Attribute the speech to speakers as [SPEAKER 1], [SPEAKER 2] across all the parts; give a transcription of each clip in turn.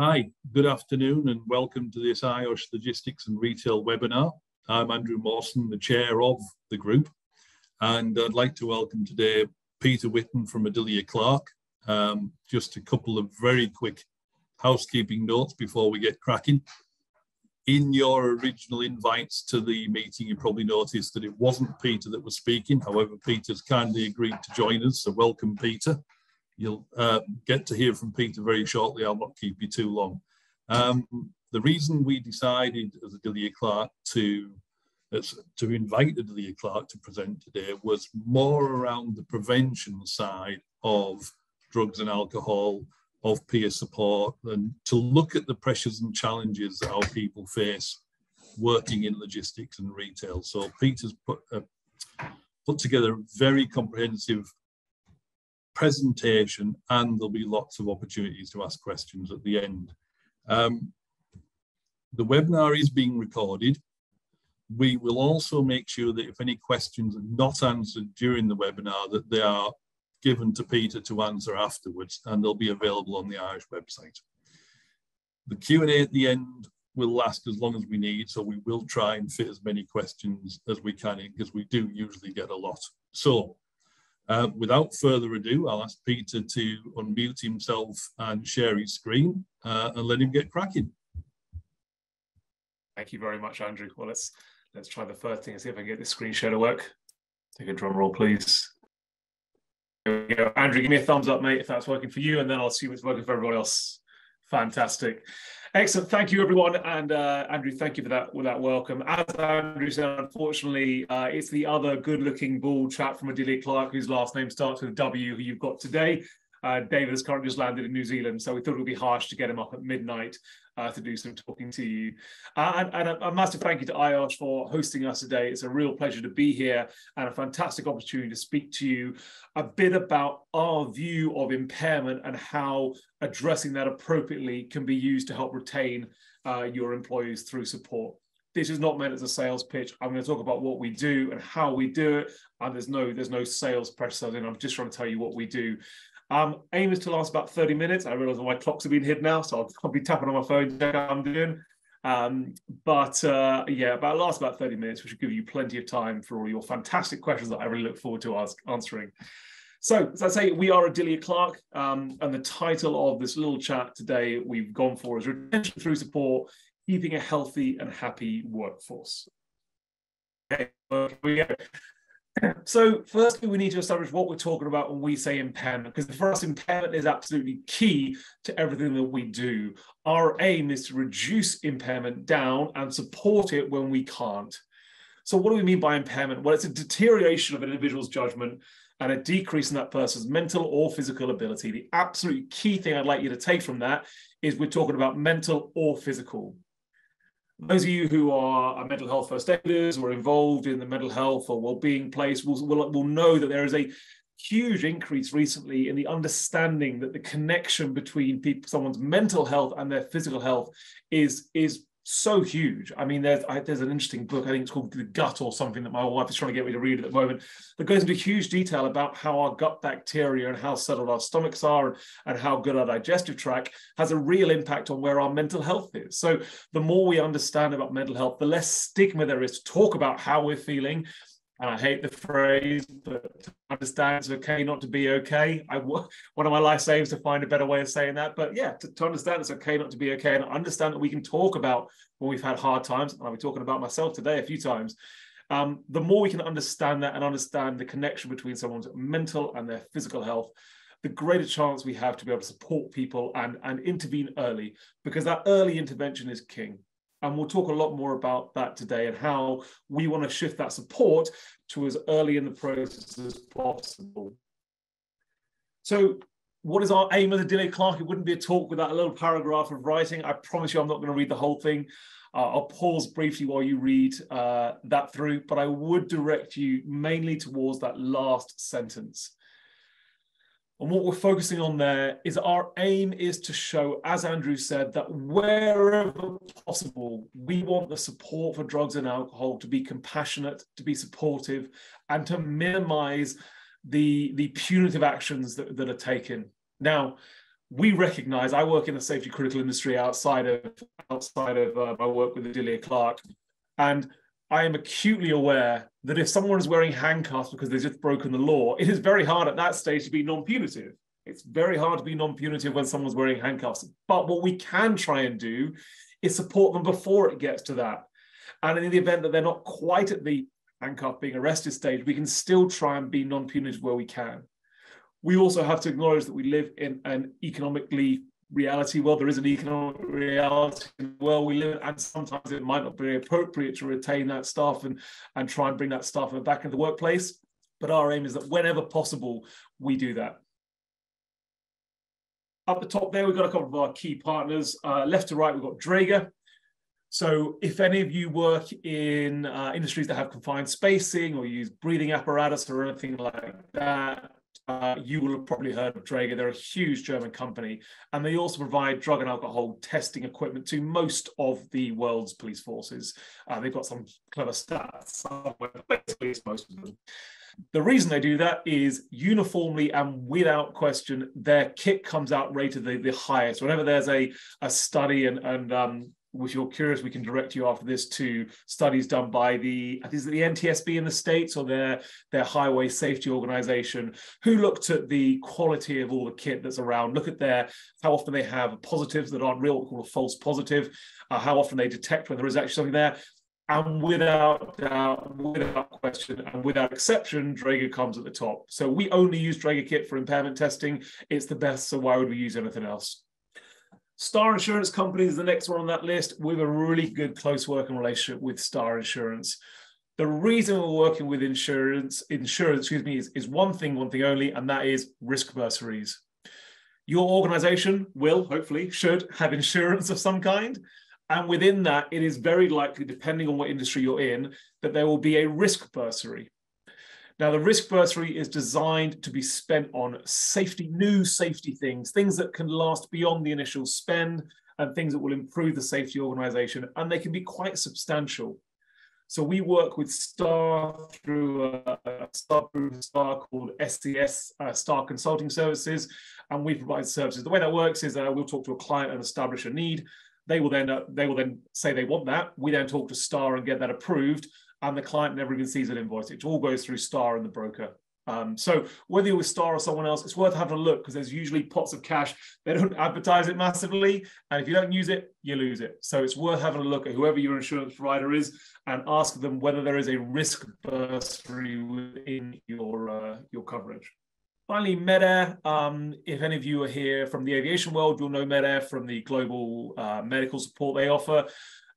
[SPEAKER 1] Hi, good afternoon and welcome to this IOSH Logistics and Retail webinar. I'm Andrew Mawson, the chair of the group, and I'd like to welcome today Peter Whitten from Adelia Clark. Um, just a couple of very quick housekeeping notes before we get cracking. In your original invites to the meeting, you probably noticed that it wasn't Peter that was speaking. However, Peter's kindly agreed to join us, so welcome, Peter. You'll uh, get to hear from Peter very shortly. I'll not keep you too long. Um, the reason we decided as Adelia Clark to to invite Adelia Clark to present today was more around the prevention side of drugs and alcohol, of peer support, and to look at the pressures and challenges that our people face working in logistics and retail. So Peter's put, uh, put together a very comprehensive presentation and there'll be lots of opportunities to ask questions at the end. Um, the webinar is being recorded. We will also make sure that if any questions are not answered during the webinar, that they are given to Peter to answer afterwards, and they'll be available on the IOSH website. The Q&A at the end will last as long as we need, so we will try and fit as many questions as we can in, because we do usually get a lot. So uh, without further ado, I'll ask Peter to unmute himself and share his screen uh, and let him get cracking.
[SPEAKER 2] Thank you very much, Andrew. Well, let's let's try the first thing and see if I can get this screen share to work. Take a drum roll, please. There we go. Andrew, give me a thumbs up, mate, if that's working for you, and then I'll see it's working for everyone else. Fantastic. Excellent. Thank you, everyone. And uh, Andrew, thank you for that, for that welcome. As Andrew said, unfortunately, uh, it's the other good looking bald chap from Adelia Clark, whose last name starts with W, who you've got today. Uh, David has currently just landed in New Zealand, so we thought it would be harsh to get him up at midnight uh, to do some talking to you. Uh, and, and a, massive thank you to IOSH for hosting us today. It's a real pleasure to be here and a fantastic opportunity to speak to you a bit about our view of impairment and how addressing that appropriately can be used to help retain uh, your employees through support this is not meant as a sales pitch. I'm going to talk about what we do and how we do it. And there's no there's no sales pressure. And I'm just trying to tell you what we do. Um, aim is to last about 30 minutes. I realize my clocks have been hid now, so I'll, I'll be tapping on my phone to how I'm doing. Um, but uh, yeah, about last about 30 minutes, which will give you plenty of time for all your fantastic questions that I really look forward to ask, answering. So, as I say, we are Adelia Clark, um, and the title of this little chat today we've gone for is Retention Through Support, Keeping a Healthy and Happy Workforce. Okay, here we go. So, firstly, we need to establish what we're talking about when we say impairment, because for us, impairment is absolutely key to everything that we do. Our aim is to reduce impairment down and support it when we can't. So, what do we mean by impairment? Well, it's a deterioration of an individual's judgment and a decrease in that person's mental or physical ability. The absolute key thing I'd like you to take from that is we're talking about mental or physical those of you who are mental health first aiders or involved in the mental health or well-being place will, will, will know that there is a huge increase recently in the understanding that the connection between people, someone's mental health and their physical health is is so huge. I mean, there's I, there's an interesting book. I think it's called The Gut or something that my wife is trying to get me to read at the moment. That goes into huge detail about how our gut bacteria and how settled our stomachs are and, and how good our digestive tract has a real impact on where our mental health is. So the more we understand about mental health, the less stigma there is to talk about how we're feeling, and I hate the phrase, but to understand it's okay not to be okay. I one of my life saves to find a better way of saying that. But yeah, to, to, understand it's okay not to be okay, and understand that we can talk about when we've had hard times. And I'll be talking about myself today a few times. Um, the more we can understand that and understand the connection between someone's mental and their physical health, the greater chance we have to be able to support people and, and intervene early, because that early intervention is king. And we'll talk a lot more about that today and how we want to shift that support to as early in the process as possible. So what is our aim as Adelia Clark? It wouldn't be a talk without a little paragraph of writing. I promise you I'm not going to read the whole thing. Uh, I'll pause briefly while you read uh, that through, but I would direct you mainly towards that last sentence. And what we're focusing on there is our aim is to show, as Andrew said, that wherever possible, we want the support for drugs and alcohol to be compassionate, to be supportive, and to minimize the, the punitive actions that, that are taken. Now, we recognize I work in the safety critical industry outside of outside of uh, my work with Adelia Clark, and I am acutely aware that if someone is wearing handcuffs because they've just broken the law, it is very hard at that stage to be non-punitive. It's very hard to be non-punitive when someone's wearing handcuffs. But what we can try and do is support them before it gets to that. And in the event that they're not quite at the handcuff being arrested stage, we can still try and be non-punitive where we can. We also have to acknowledge that we live in an economically reality world. There is an economic reality world we live in, and sometimes it might not be appropriate to retain that staff and, and try and bring that staff back into the workplace. But our aim is that whenever possible, we do that. Up the top there, we've got a couple of our key partners. Uh, left to right, we've got Draeger. So if any of you work in uh, industries that have confined spacing or use breathing apparatus or anything like that, uh, you will have probably heard of Draeger. They're a huge German company, and they also provide drug and alcohol testing equipment to most of the world's police forces. Uh, they've got some clever stats somewhere, basically it's most of them. The reason they do that is uniformly and without question, their kit comes out rated the, the highest. Whenever there's a, a study and, and um, if you're curious, we can direct you after this to studies done by the, I think the NTSB in the States or their, their highway safety organization, who looked at the quality of all the kit that's around, look at their, how often they have positives that aren't real, called a false positive, uh, how often they detect when there is actually something there. And without doubt, without question, and without exception, Draeger comes at the top. So we only use Draeger kit for impairment testing. It's the best, so why would we use anything else? Starr Insurance Company is the next one on that list. We have a really good close working relationship with Star Insurance. The reason we're working with insurance, insurance, excuse me, is, is one thing, one thing only, and that is risk bursaries. Your organization will, hopefully, should have insurance of some kind. And within that, it is very likely, depending on what industry you're in, that there will be a risk bursary. Now, the risk bursary is designed to be spent on safety, new safety things, things that can last beyond the initial spend and things that will improve the safety organization, and they can be quite substantial. So we work with Starr through a, a Starr, Starr called SCS, uh, Starr Consulting Services, and we provide services. The way that works is uh, we'll talk to a client and establish a need. They will then uh, they will then say they want that. We then talk to Starr and get that approved, and the client never even sees an invoice. It all goes through Starr and the broker. Um, so whether you're with Starr or someone else, it's worth having a look because there's usually pots of cash. They don't advertise it massively, and if you don't use it, you lose it. So it's worth having a look at whoever your insurance provider is and ask them whether there is a risk bursary within your uh, your coverage. Finally, MedAire. Um, if any of you are here from the aviation world, you'll know MedAire from the global uh, medical support they offer.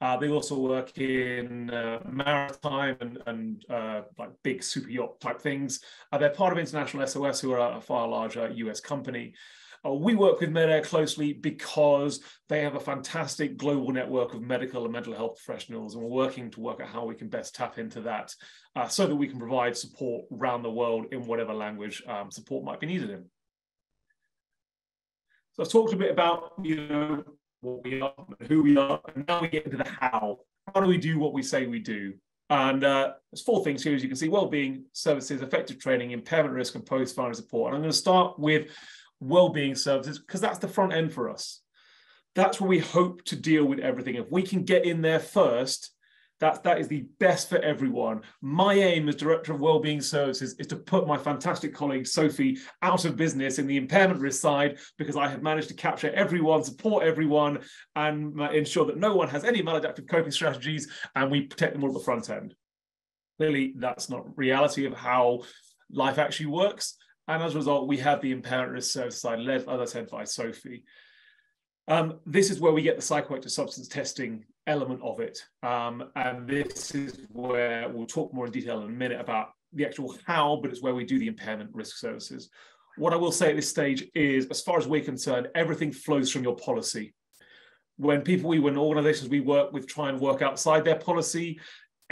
[SPEAKER 2] Uh, they also work in uh, maritime and, and uh, like big super yacht type things. Uh, they're part of International SOS, who are a far larger US company. Uh, we work with MedAire closely because they have a fantastic global network of medical and mental health professionals, and we're working to work out how we can best tap into that uh, so that we can provide support around the world in whatever language um, support might be needed in. So I've talked a bit about you know what we are, who we are, and now we get into the how. How do we do what we say we do? And uh, there's four things here, as you can see, well-being services, effective training, impairment risk, and post-finding support. And I'm going to start with well-being services because that's the front end for us. That's where we hope to deal with everything. If we can get in there first, that, that is the best for everyone. My aim as Director of Wellbeing Services is to put my fantastic colleague Sophie out of business in the impairment risk side because I have managed to capture everyone, support everyone, and ensure that no one has any maladaptive coping strategies and we protect them all at the front end. Clearly, that's not reality of how life actually works. And as a result, we have the impairment risk service side led, as I said, by Sophie. Um, this is where we get the psychoactive substance testing element of it. Um, and this is where we'll talk more in detail in a minute about the actual how, but it's where we do the impairment risk services. What I will say at this stage is, as far as we're concerned, everything flows from your policy. When people we, when organizations we work with try and work outside their policy,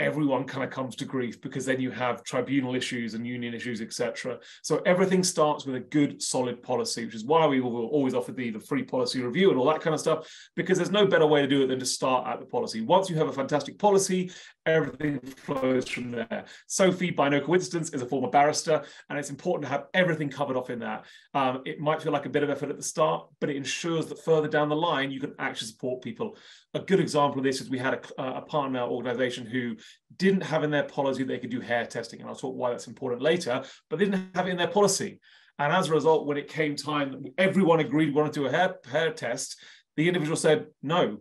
[SPEAKER 2] everyone kind of comes to grief because then you have tribunal issues and union issues, etc. So everything starts with a good, solid policy, which is why we will always offer the, the free policy review and all that kind of stuff, because there's no better way to do it than to start at the policy. Once you have a fantastic policy, everything flows from there. Sophie, by no coincidence, is a former barrister, and it's important to have everything covered off in that. Um, it might feel like a bit of effort at the start, but it ensures that further down the line, you can actually support people. A good example of this is we had a, a partner organization who didn't have in their policy they could do hair testing, and I'll talk why that's important later, but they didn't have it in their policy. And as a result, when it came time, everyone agreed we wanted to do a hair, hair test. The individual said, no,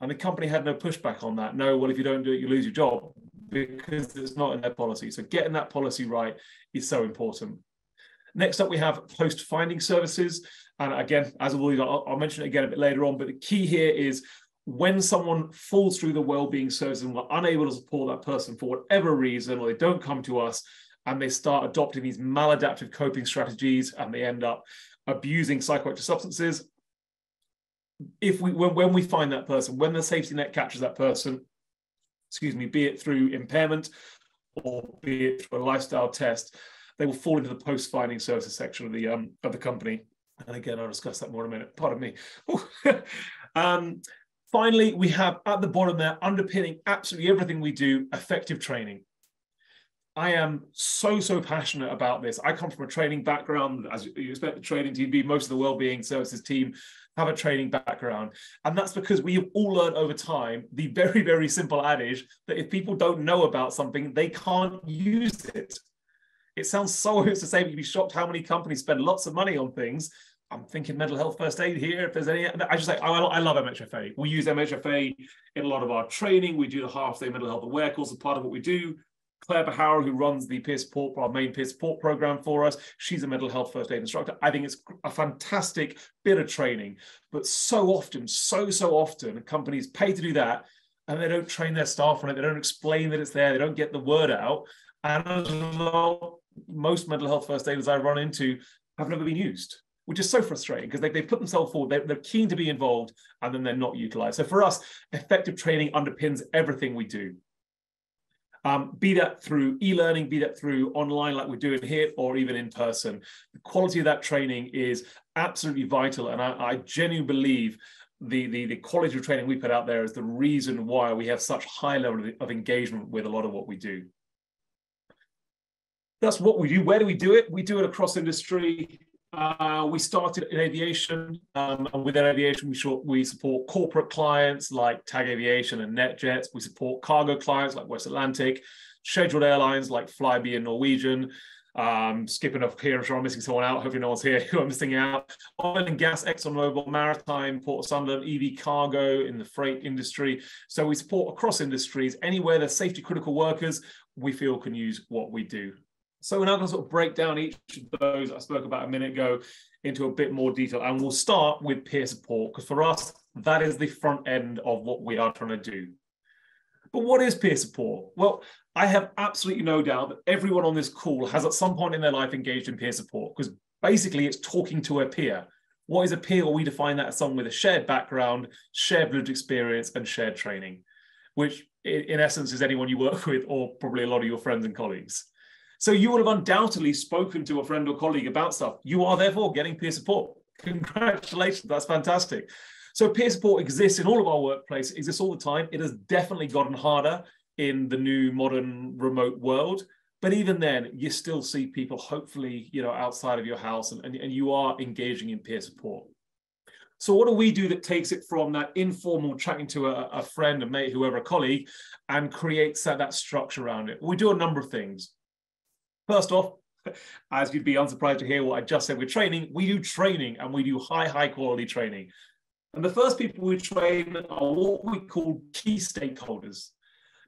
[SPEAKER 2] and the company had no pushback on that. No, well, if you don't do it, you lose your job because it's not in their policy. So getting that policy right is so important. Next up, we have post-finding services. And again, as always, I'll, I'll mention it again a bit later on, but the key here is when someone falls through the well-being services and we're unable to support that person for whatever reason, or they don't come to us and they start adopting these maladaptive coping strategies and they end up abusing psychoactive substances, if we when, when we find that person, when the safety net catches that person, excuse me, be it through impairment or be it through a lifestyle test, they will fall into the post-finding services section of the um, of the company. And again, I'll discuss that more in a minute. Pardon me. um, finally, we have at the bottom there, underpinning absolutely everything we do, effective training. I am so, so passionate about this. I come from a training background, as you expect the training team be, most of the well-being services team have a training background. And that's because we have all learned over time the very, very simple adage that if people don't know about something, they can't use it. It sounds so obvious to say, but you'd be shocked how many companies spend lots of money on things. I'm thinking mental health first aid here. If there's any, I just say, I, I love MHFA. We use MHFA in a lot of our training. We do the half day mental health aware course as part of what we do. Claire Bahara, who runs the peer support, our main peer support program for us, she's a mental health first aid instructor. I think it's a fantastic bit of training, but so often, so, so often, companies pay to do that and they don't train their staff on it. They don't explain that it's there. They don't get the word out. And most mental health first aiders I run into have never been used which is so frustrating because they, they put themselves forward, they're, they're, keen to be involved, and then they're not utilized. So for us, effective training underpins everything we do um, be that through e-learning, be that through online like we're doing here, or even in person. The quality of that training is absolutely vital. And I, I genuinely believe the, the, the quality of training we put out there is the reason why we have such high level of engagement with a lot of what we do. That's what we do. Where do we do it? We do it across industry. Uh, we started in aviation, um, and within aviation, we, short, we support corporate clients like TAG Aviation and NetJets. We support cargo clients like West Atlantic, scheduled airlines like Flybe and Norwegian. Um, skipping up here, I'm sure I'm missing someone out. Hopefully, no one's here who I'm missing out. Oil and gas, ExxonMobil, Maritime, Port of Sunderland, EV cargo in the freight industry. So we support across industries. Anywhere there's safety critical workers, we feel can use what we do. So we're now going to sort of break down each of those I spoke about a minute ago into a bit more detail. And we'll start with peer support, because for us, that is the front end of what we are trying to do. But what is peer support? Well, I have absolutely no doubt that everyone on this call has at some point in their life engaged in peer support, because basically it's talking to a peer. What is a peer? Well, we define that as someone with a shared background, shared lived experience, and shared training, which in essence is anyone you work with or probably a lot of your friends and colleagues. So you would have undoubtedly spoken to a friend or colleague about stuff. You are therefore getting peer support. Congratulations, that's fantastic. So peer support exists in all of our workplace, exists all the time. It has definitely gotten harder in the new modern remote world. But even then, you still see people hopefully, you know, outside of your house and, and, and you are engaging in peer support. So what do we do that takes it from that informal chatting to a, a friend, a mate, whoever, a colleague, and creates that, that structure around it? We do a number of things. First off, as you'd be unsurprised to hear what I just said with training, we do training and we do high, high quality training. And the first people we train are what we call key stakeholders.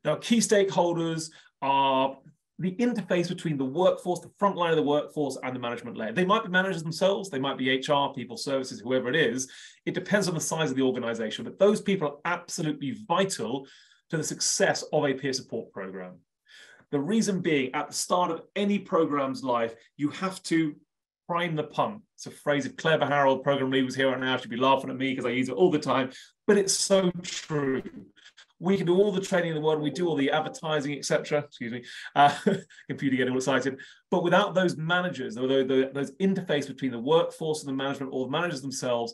[SPEAKER 2] Now, key stakeholders are the interface between the workforce, the front line of the workforce, and the management layer. They might be managers themselves, they might be HR, people services, whoever it is. It depends on the size of the organization, but those people are absolutely vital to the success of a peer support program. The reason being, at the start of any program's life, you have to prime the pump. It's a phrase of Claire Harold, program lead, here right now, she'd be laughing at me because I use it all the time, but it's so true. We can do all the training in the world. We do all the advertising, etc. Excuse me, uh, computer getting all excited. But without those managers, or those interface between the workforce and the management, or the managers themselves,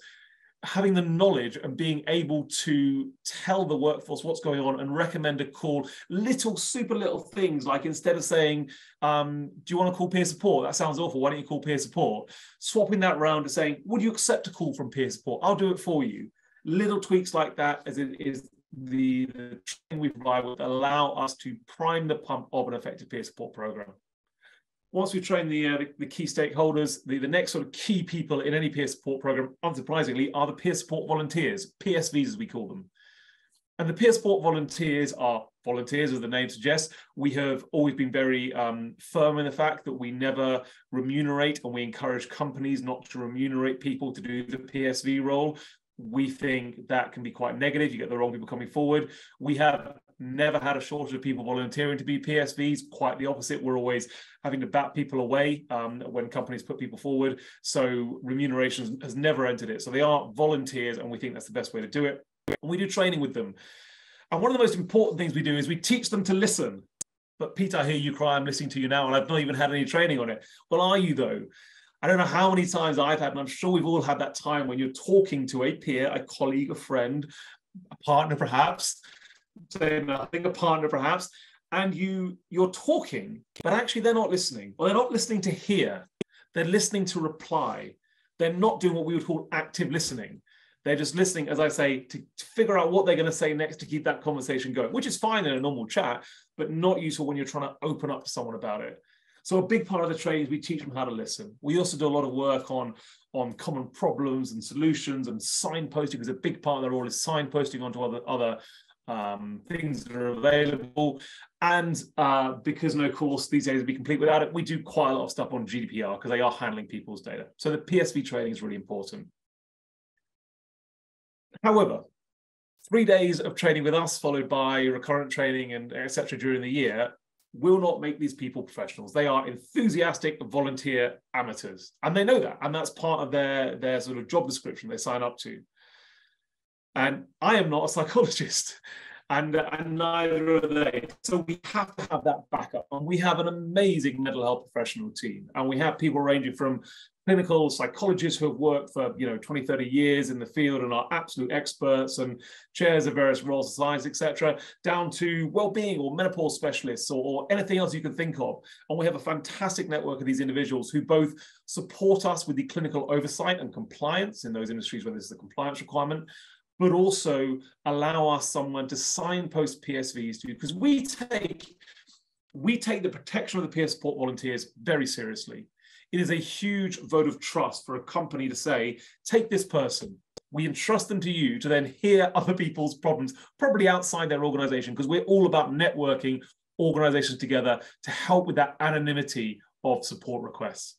[SPEAKER 2] having the knowledge and being able to tell the workforce what's going on and recommend a call, little super little things like instead of saying, um, "Do you want to call peer support?" That sounds awful. Why don't you call peer support? Swapping that around to saying, "Would you accept a call from peer support? I'll do it for you." Little tweaks like that, as it is the, the training we provide, will allow us to prime the pump of an effective peer support program once we train the, uh, the, the, key stakeholders, the, the next sort of key people in any peer support program, unsurprisingly, are the peer support volunteers, PSVs as we call them. And the peer support volunteers are volunteers, as the name suggests. We have always been very um, firm in the fact that we never remunerate and we encourage companies not to remunerate people to do the PSV role. We think that can be quite negative. You get the wrong people coming forward. We have never had a shortage of people volunteering to be PSVs. Quite the opposite. We're always having to bat people away um, when companies put people forward. So remuneration has never entered it. So they are volunteers, and we think that's the best way to do it. And we do training with them. And one of the most important things we do is we teach them to listen. But Pete, I hear you cry. I'm listening to you now, and I've not even had any training on it. Well, are you though? I don't know how many times I've had, and I'm sure we've all had that time when you're talking to a peer, a colleague, a friend, a partner, perhaps, saying nothing, a partner perhaps, and you you're talking, but actually they're not listening, or they're not listening to hear. They're listening to reply. They're not doing what we would call active listening. They're just listening, as I say, to, to figure out what they're going to say next to keep that conversation going, which is fine in a normal chat, but not useful when you're trying to open up to someone about it. So a big part of the training is we teach them how to listen. We also do a lot of work on, on common problems and solutions and signposting because a big part of their role is signposting onto other, other um, things that are available. And uh, because no course these days would be complete without it, we do quite a lot of stuff on GDPR because they are handling people's data. So the PSV training is really important. However, three days of training with us, followed by recurrent training and etc. during the year, will not make these people professionals. They are enthusiastic volunteer amateurs, and they know that, and that's part of their their sort of job description they sign up to. And I am not a psychologist, and, and neither are they. So we have to have that backup. And we have an amazing mental health professional team. And we have people ranging from clinical psychologists who have worked for you know 20 30 years in the field and are absolute experts and chairs of various royal societies etc down to well-being or menopause specialists or, or, anything else you can think of and we have a fantastic network of these individuals who both support us with the clinical oversight and compliance in those industries where this is a compliance requirement but also allow us someone to signpost PSVs to you. because we take we take the protection of the peer support volunteers very seriously. It is a huge vote of trust for a company to say, take this person, we entrust them to you to then hear other people's problems, probably outside their organization, because we're all about networking organizations together to help with that anonymity of support requests.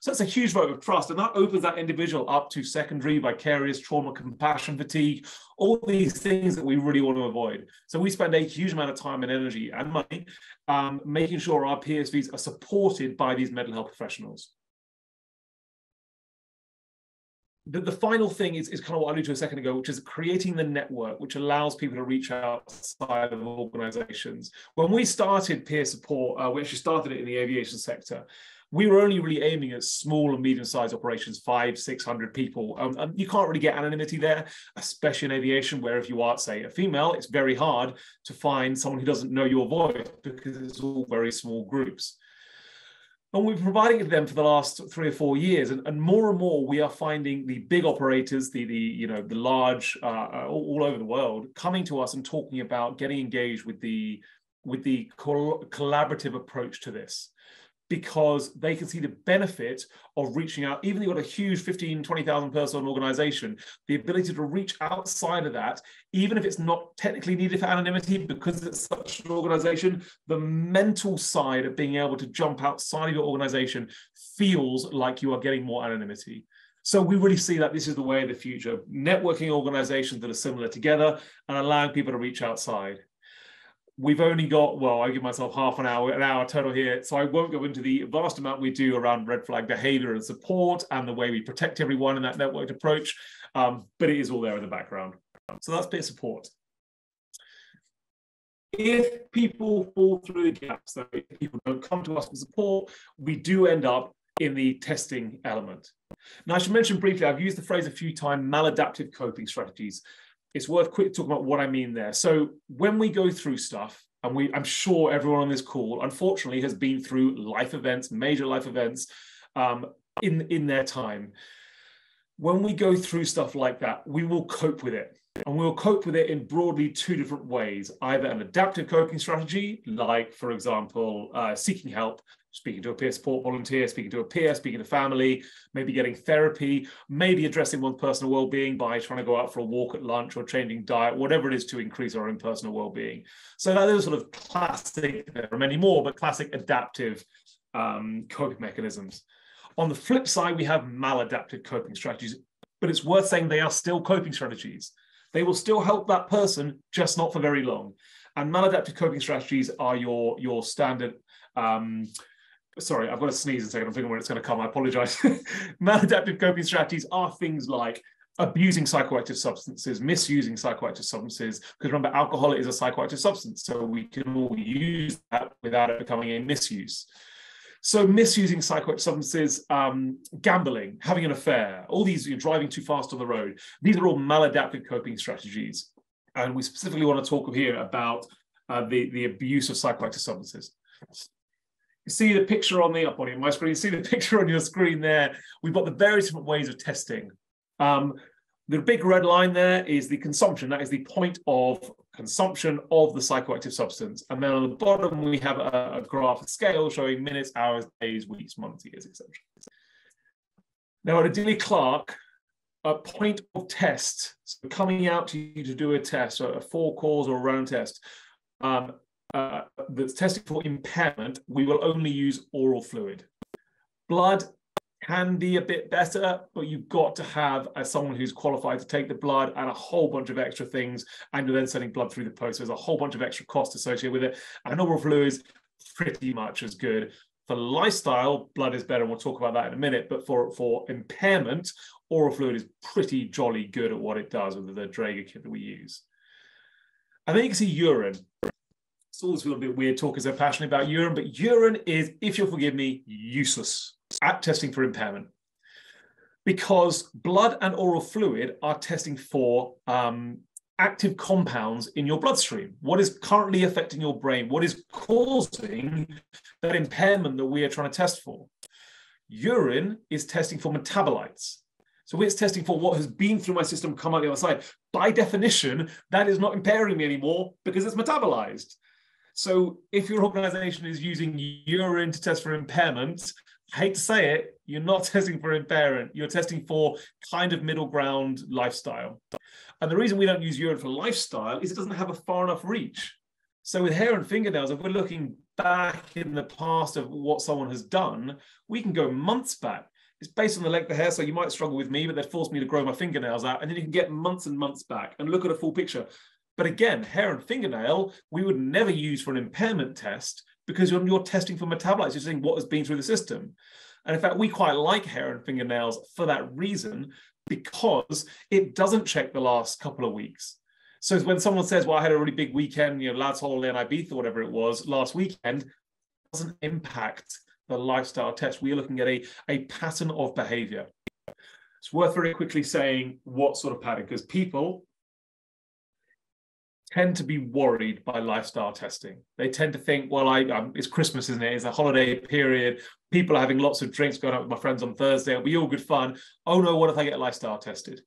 [SPEAKER 2] So it's a huge vote of trust, and that opens that individual up to secondary, vicarious trauma, compassion, fatigue, all these things that we really want to avoid. So we spend a huge amount of time and energy and money um, making sure our PSVs are supported by these mental health professionals. The, the, final thing is, is kind of what I alluded to a second ago, which is creating the network, which allows people to reach outside of organizations. When we started peer support, uh, we actually started it in the aviation sector we were only really aiming at small and medium-sized operations, five, six hundred people. Um, and you can't really get anonymity there, especially in aviation, where if you are, say, a female, it's very hard to find someone who doesn't know your voice because it's all very small groups. And we've been providing it to them for the last three or four years, and, and more and more we are finding the big operators, the the you know the large uh, uh all, all over the world, coming to us and talking about getting engaged with the with the collaborative approach to this because they can see the benefit of reaching out, even if you've got a huge 15, 20,000 person organization, the ability to reach outside of that, even if it's not technically needed for anonymity because it's such an organization, the mental side of being able to jump outside of your organization feels like you are getting more anonymity. So we really see that this is the way of the future, networking organizations that are similar together and allowing people to reach outside we've only got well i give myself half an hour an hour total here so i won't go into the vast amount we do around red flag behavior and support and the way we protect everyone in that networked approach um, but it is all there in the background so that's peer support if people fall through the gaps, though, if people don't come to us for support, we do end up in the testing element. Now, I should mention briefly, I've used the phrase a few times, maladaptive coping strategies. It's worth quick talking about what I mean there. So when we go through stuff, and we, I'm sure everyone on this call, unfortunately, has been through life events, major life events, um, in in their time. When we go through stuff like that, we will cope with it. And we'll cope with it in broadly two different ways either an adaptive coping strategy, like, for example, uh, seeking help, speaking to a peer support volunteer, speaking to a peer, speaking to family, maybe getting therapy, maybe addressing one's personal well-being by trying to go out for a walk at lunch or changing diet, whatever it is to increase our own personal well-being. So that is sort of classic, there are many more, but classic adaptive um, coping mechanisms. On the flip side, we have maladaptive coping strategies, but it's worth saying they are still coping strategies. They will still help that person, just not for very long. And maladaptive coping strategies are your, your standard. Um, sorry, I've got to sneeze in a second. I'm thinking when it's going to come. I apologize. maladaptive coping strategies are things like abusing psychoactive substances, misusing psychoactive substances, because remember, alcohol is a psychoactive substance, so we can all use that without it becoming a misuse. So misusing psychoactive substances, um, gambling, having an affair, all these, you're driving too fast on the road. These are all maladaptive coping strategies. And we specifically want to talk here about uh, the, the abuse of psychoactive substances. See the picture on the up on my screen, see the picture on your screen there. We've got the various different ways of testing. Um, the big red line there is the consumption. That is the point of consumption of the psychoactive substance. And then on the bottom, we have a, a graph, scale showing minutes, hours, days, weeks, months, years, etc. Now, at Adelia Clark, a point of test, so coming out to you to do a test, so a for cause or a round test, um, uh, that's testing for impairment, we will only use oral fluid. Blood can be a bit better, but you've got to have as someone who's qualified to take the blood and a whole bunch of extra things, and you're then sending blood through the post. So There's a whole bunch of extra costs associated with it. And oral fluid is pretty much as good. For lifestyle, blood is better, and we'll talk about that in a minute. But for, for impairment, oral fluid is pretty jolly good at what it does with the Draeger kit that we use. And then you can see urine. It's always a little bit weird talking so passionate about urine, but urine is, if you'll forgive me, useless at testing for impairment because blood and oral fluid are testing for um, active compounds in your bloodstream. What is currently affecting your brain? What is causing that impairment that we are trying to test for? Urine is testing for metabolites. So it's testing for what has been through my system, come out the other side. By definition, that is not impairing me anymore because it's metabolized. So if your organization is using urine to test for impairment, I hate to say it, you're not testing for impairment. You're testing for kind of middle ground lifestyle. And the reason we don't use urine for lifestyle is it doesn't have a far enough reach. So with hair and fingernails, if we're looking back in the past of what someone has done, we can go months back. It's based on the length of hair, so you might struggle with me, but they'd force me to grow my fingernails out, and then you can get months and months back and look at a full picture. But again, hair and fingernail, we would never use for an impairment test because when you're testing for metabolites, you're seeing what has been through the system. And in fact, we quite like hair and fingernails for that reason, because it doesn't check the last couple of weeks. So when someone says, well, I had a really big weekend, you know, lads holiday in Ibiza, whatever it was, last weekend, doesn't impact the lifestyle test. We are looking at a, a pattern of behavior. It's worth very quickly saying what sort of pattern, because people tend to be worried by lifestyle testing. They tend to think, well, I um, it's Christmas, isn't it? It's a holiday period. People are having lots of drinks going out with my friends on Thursday. It'll be all good fun. Oh no, what if I get lifestyle tested?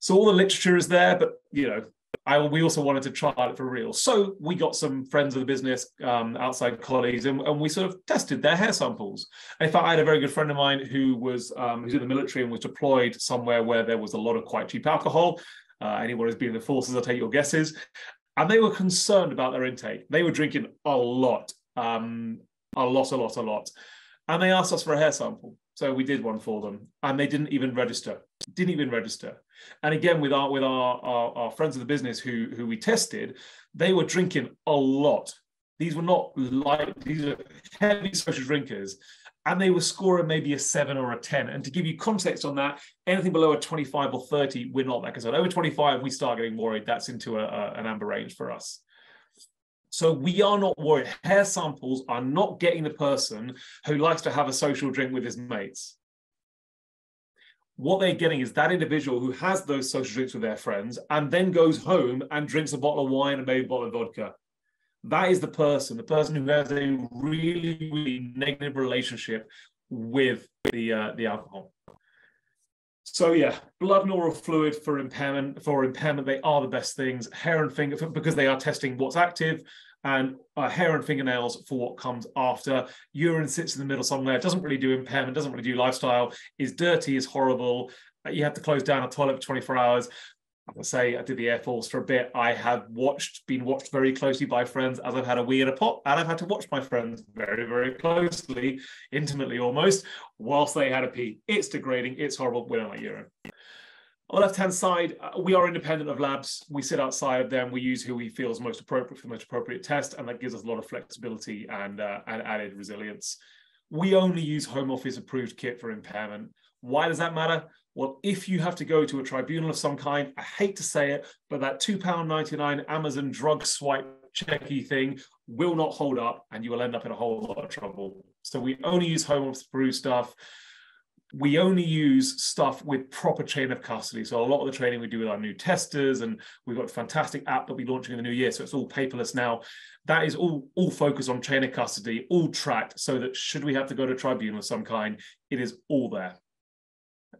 [SPEAKER 2] So all the literature is there, but you know, I, we also wanted to try it for real. So we got some friends of the business, um, outside colleagues, and, and, we sort of tested their hair samples. In fact, I had a very good friend of mine who was um, who's in the military and was deployed somewhere where there was a lot of quite cheap alcohol, uh, anyone who's been in the forces, I'll take your guesses. And they were concerned about their intake. They were drinking a lot, um, a lot, a lot, a lot. And they asked us for a hair sample. So we did one for them, and they didn't even register. Didn't even register. And again, with our with our, our, our friends of the business who who we tested, they were drinking a lot. These were not light; these are heavy social drinkers, and they were scoring maybe a seven or a 10. And to give you context on that, anything below a 25 or 30, we're not that concerned. Over 25, we start getting worried. That's into a, a, an amber range for us. So we are not worried. Hair samples are not getting the person who likes to have a social drink with his mates. What they're getting is that individual who has those social drinks with their friends and then goes home and drinks a bottle of wine and maybe a bottle of vodka. That is the person, the person who has a really, really negative relationship with the uh, the alcohol. So yeah, blood and oral fluid for impairment. For impairment, they are the best things. Hair and finger because they are testing what's active, and uh, hair and fingernails for what comes after. Urine sits in the middle somewhere. Doesn't really do impairment. Doesn't really do lifestyle. Is dirty. Is horrible. You have to close down a toilet for 24 hours. I say I did the Air Force for a bit. I have watched, been watched very closely by friends as I've had a wee and a pop, and I've had to watch my friends very, very closely, intimately almost, whilst they had a pee. It's degrading. It's horrible. We don't like urine. On the left-hand side, uh, we are independent of labs. We sit outside of them. We use who we feel is most appropriate for the most appropriate test, and that gives us a lot of flexibility and, uh, and added resilience. We only use Home Office approved kit for impairment. Why does that matter? Well, if you have to go to a tribunal of some kind, I hate to say it, but that £2.99 Amazon drug swipe checky thing will not hold up and you will end up in a whole lot of trouble. So we only use home office brew stuff. We only use stuff with proper chain of custody. So a lot of the training we do with our new testers, and we've got a fantastic app that we're launching in the new year. So it's all paperless now. That is all, all focused on chain of custody, all tracked so that should we have to go to a tribunal of some kind, it is all there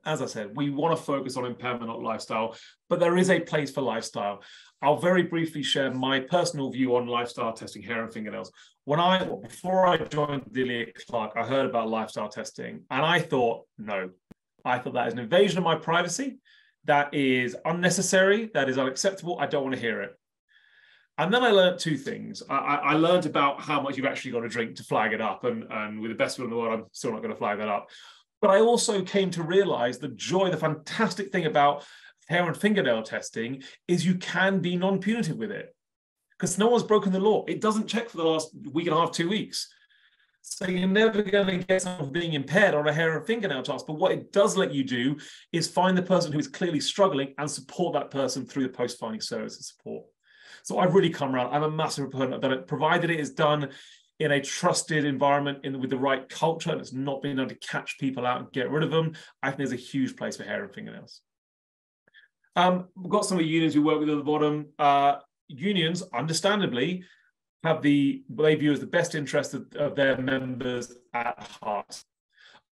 [SPEAKER 2] as I said, we want to focus on impairment, not lifestyle, but there is a place for lifestyle. I'll very briefly share my personal view on lifestyle testing hair and fingernails. When I before I joined Delia Clark, I heard about lifestyle testing, and I thought, no, I thought that is an invasion of my privacy. That is unnecessary. That is unacceptable. I don't want to hear it. And then I learned two things. I, I, learned about how much you've actually got to drink to flag it up. And, and with the best will in the world, I'm still not going to flag that up. But I also came to realize the joy, the fantastic thing about hair and fingernail testing is you can be non punitive with it because no one's broken the law. It doesn't check for the last week and a half, two weeks. So you're never going to get someone being impaired on a hair and fingernail task. But what it does let you do is find the person who is clearly struggling and support that person through the post-finding service and support. So I've really come around. I'm a massive proponent of that, provided it is done in a trusted environment in, with the right culture and it's not being able to catch people out and get rid of them, I think there's a huge place for hair and fingernails. Um, we've got some of the unions we work with at the bottom. Uh, unions, understandably, have the they view as the best interest of, of their members at heart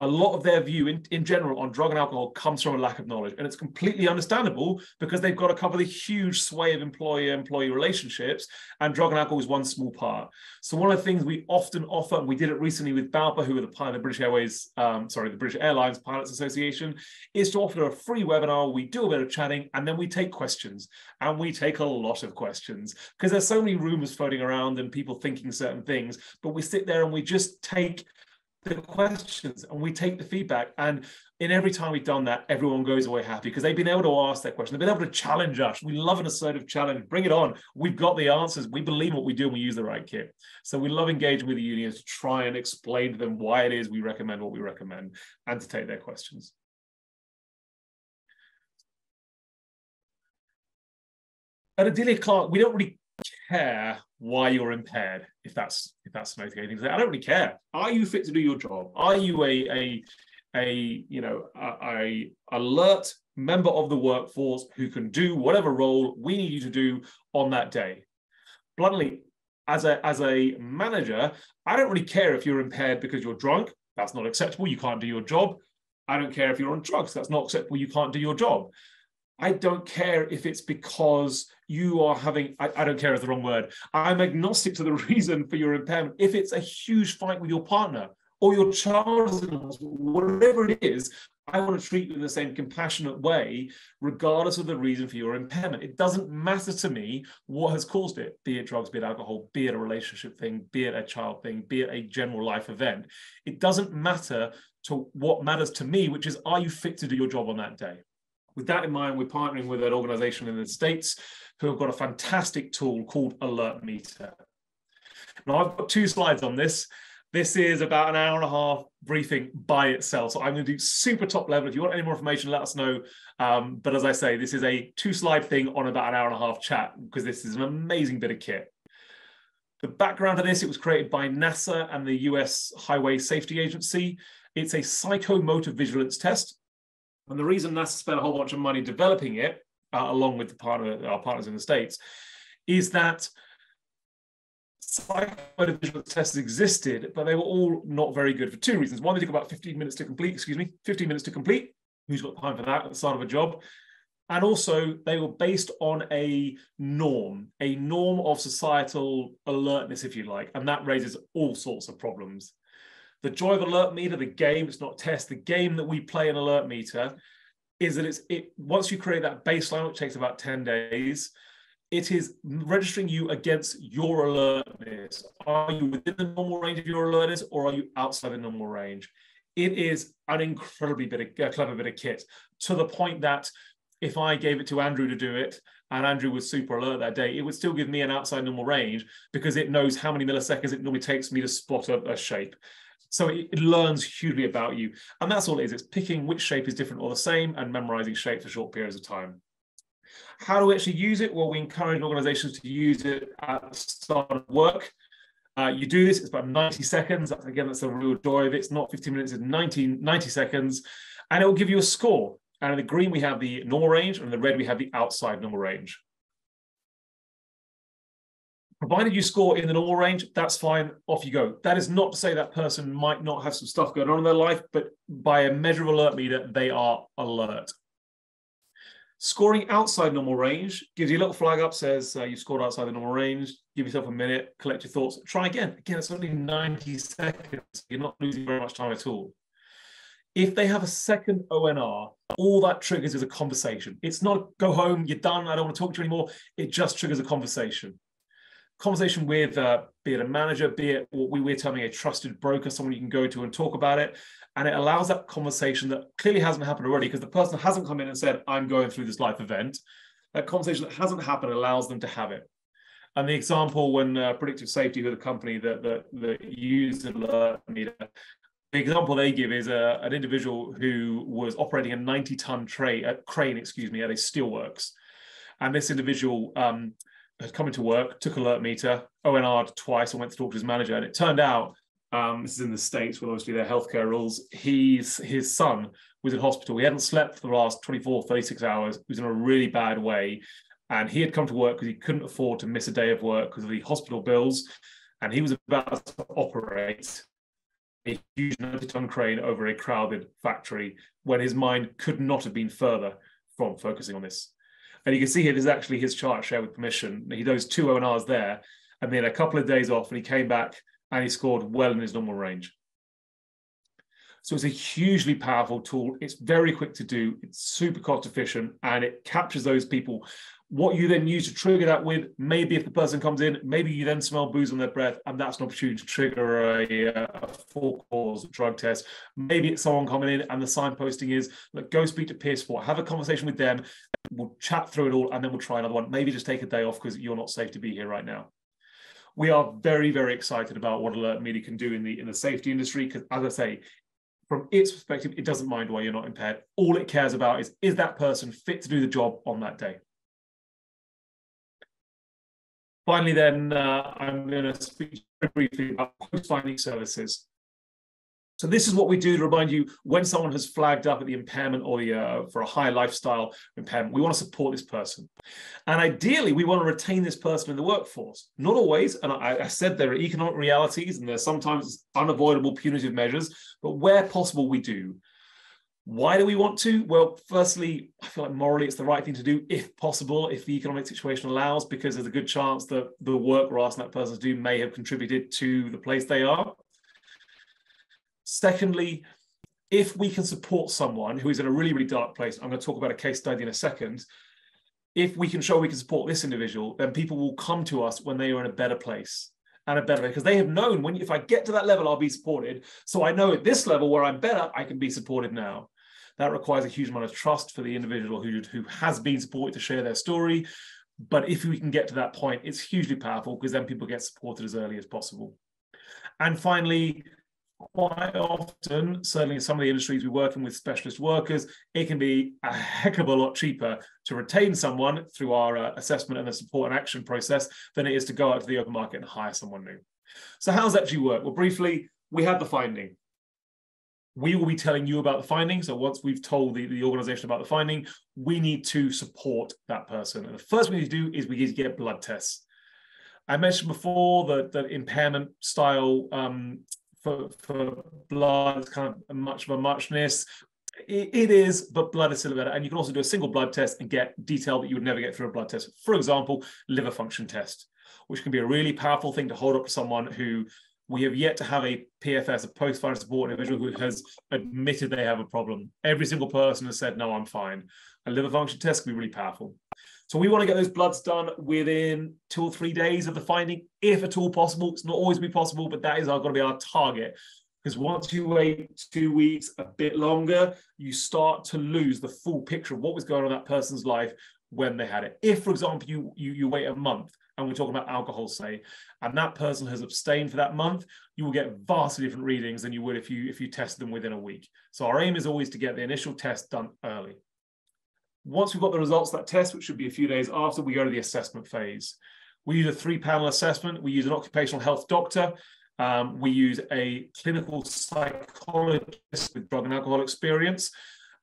[SPEAKER 2] a lot of their view in, in general on drug and alcohol comes from a lack of knowledge. And it's completely understandable because they've got to cover the huge sway of employer-employee relationships, and drug and alcohol is one small part. So one of the things we often offer, and we did it recently with BALPA, who are the pilot, the British Airways, um, sorry, the British Airlines Pilots Association, is to offer a free webinar. We do a bit of chatting, and then we take questions. And we take a lot of questions because there's so many rumors floating around and people thinking certain things, but we sit there and we just take the questions and we take the feedback. And in every time we've done that, everyone goes away happy because they've been able to ask that question. They've been able to challenge us. We love an assertive challenge. Bring it on. We've got the answers. We believe what we do and we use the right kit. So we love engaging with the unions to try and explain to them why it is we recommend what we recommend and to take their questions. At Adelia Clark, we don't really care why you're impaired, if that's if that's an okay thing. I don't really care. Are you fit to do your job? Are you a a a you know a, a alert member of the workforce who can do whatever role we need you to do on that day? Bluntly, as a as a manager, I don't really care if you're impaired because you're drunk. That's not acceptable. You can't do your job. I don't care if you're on drugs. That's not acceptable. You can't do your job. I don't care if it's because you are having, I, I, don't care is the wrong word. I'm agnostic to the reason for your impairment. If it's a huge fight with your partner or your child, whatever it is, I want to treat you in the same compassionate way, regardless of the reason for your impairment. It doesn't matter to me what has caused it, be it drugs, be it alcohol, be it a relationship thing, be it a child thing, be it a general life event. It doesn't matter to what matters to me, which is, are you fit to do your job on that day? With that in mind, we're partnering with an organization in the States who have got a fantastic tool called Alert Meter. Now, I've got two slides on this. This is about an hour and a half briefing by itself. So I'm going to do super top level. If you want any more information, let us know. Um, but as I say, this is a two slide thing on about an hour and a half chat because this is an amazing bit of kit. The background of this, it was created by NASA and the US Highway Safety Agency. It's a psychomotor vigilance test. And the reason NASA spent a whole bunch of money developing it, uh, along with the partner, our partners in the States, is that psychomotor vigilance tests existed, but they were all not very good for two reasons. One, they took about 15 minutes to complete, excuse me, 15 minutes to complete. Who's got time for that at the start of a job? And also, they were based on a norm, a norm of societal alertness, if you like, and that raises all sorts of problems. The joy of Alert Meter, the game, it's not test, the game that we play in Alert Meter is that it's it once you create that baseline, which takes about 10 days, it is registering you against your alertness. Are you within the normal range of your alertness or are you outside the normal range? It is an incredibly bit of, clever bit of kit to the point that if I gave it to Andrew to do it, and Andrew was super alert that day, it would still give me an outside normal range because it knows how many milliseconds it normally takes me to spot a, a shape. So it, it, learns hugely about you. And that's all it is. It's picking which shape is different or the same and memorizing shapes for short periods of time. How do we actually use it? Well, we encourage organizations to use it at the start of work. Uh, you do this, it's about 90 seconds. That's, again, that's the real joy of it. It's not 15 minutes, it's 90, 90 seconds. And it will give you a score. And in the green, we have the normal range, and in the red, we have the outside normal range. Provided you score in the normal range, that's fine, off you go. That is not to say that person might not have some stuff going on in their life, but by a measure of alert meter, they are alert. Scoring outside normal range gives you a little flag up, says uh, you've scored outside the normal range. Give yourself a minute, collect your thoughts, try again. Again, it's only 90 seconds. You're not losing very much time at all. If they have a second ONR, all that triggers is a conversation. It's not go home, you're done, I don't want to talk to you anymore. It just triggers a conversation. Conversation with, uh, be it a manager, be it what we, we're terming a trusted broker, someone you can go to and talk about it. And it allows that conversation that clearly hasn't happened already because the person hasn't come in and said, I'm going through this life event. That conversation that hasn't happened allows them to have it. And the example when uh, Predictive Safety, who the company that, that, that used Alert Meter, the example they give is a, an individual who was operating a 90 ton tray, uh, crane, excuse me, at a steelworks. And this individual um, had come into work, took alert meter, ONR'd twice, and went to talk to his manager. And it turned out, um, this is in the States with obviously their healthcare rules, he's, his son was in hospital. He hadn't slept for the last 24, 36 hours. He was in a really bad way. And he had come to work because he couldn't afford to miss a day of work because of the hospital bills. And he was about to operate a huge 90 ton crane over a crowded factory when his mind could not have been further from focusing on this. And you can see here, this is actually his chart share with permission. He does two ONRs there, and then a couple of days off, and he came back and he scored well in his normal range. So it's a hugely powerful tool. It's very quick to do. It's super cost efficient, and it captures those people what you then use to trigger that with, maybe if the person comes in, maybe you then smell booze on their breath, and that's an opportunity to trigger a, uh, a for cause drug test. Maybe it's someone coming in and the signposting is, look, go speak to peer support, have a conversation with them, we'll chat through it all, and then we'll try another one. Maybe just take a day off because you're not safe to be here right now. We are very, very excited about what Alert Meter can do in the in the safety industry because, as I say, from its perspective, it doesn't mind why you're not impaired. All it cares about is is that person fit to do the job on that day. Finally, then, uh, I'm going to speak briefly about post-finding services. So this is what we do to remind you when someone has flagged up at the impairment or the, uh, for a high lifestyle impairment, we want to support this person. And ideally, we want to retain this person in the workforce. Not always, and I, I said there are economic realities and there's sometimes unavoidable punitive measures, but where possible, we do. Why do we want to? Well, firstly, I feel like morally it's the right thing to do if possible, if the economic situation allows, because there's a good chance that the work we're asking that person to do may have contributed to the place they are. Secondly, if we can support someone who is in a really, really dark place, I'm going to talk about a case study in a second. If we can show we can support this individual, then people will come to us when they are in a better place and a better because they have known when if I get to that level, I'll be supported. So I know at this level where I'm better, I can be supported now. That requires a huge amount of trust for the individual who, who has been supported to share their story. But if we can get to that point, it's hugely powerful because then people get supported as early as possible. And finally, quite often, certainly in some of the industries we're working with specialist workers, it can be a heck of a lot cheaper to retain someone through our uh, assessment and the support and action process than it is to go out to the open market and hire someone new. So how does that actually work? Well, briefly, we have the finding. We will be telling you about the finding. So once we've told the, the organization about the finding, we need to support that person. And the first thing we need to do is we need to get blood tests. I mentioned before that, that impairment style um, for, for blood is kind of much of a muchness. It, it is, but blood is still better. And you can also do a single blood test and get detail that you would never get through a blood test. For example, liver function test, which can be a really powerful thing to hold up to someone who we have yet to have a PFS, a post-finding support individual who has admitted they have a problem. Every single person has said, no, I'm fine. A liver function test can be really powerful. So we want to get those bloods done within two or three days of the finding, if at all possible. It's not always be possible, but that is our going to be our target. Because once you wait two weeks, a bit longer, you start to lose the full picture of what was going on in that person's life when they had it. If, for example, you you, you wait a month and we're talking about alcohol, say, and that person has abstained for that month, you will get vastly different readings than you would if you if you test them within a week. So our aim is always to get the initial test done early. Once we've got the results of that test, which should be a few days after, we go to the assessment phase. We use a three panel assessment. We use an occupational health doctor. Um, we use a clinical psychologist with drug and alcohol experience.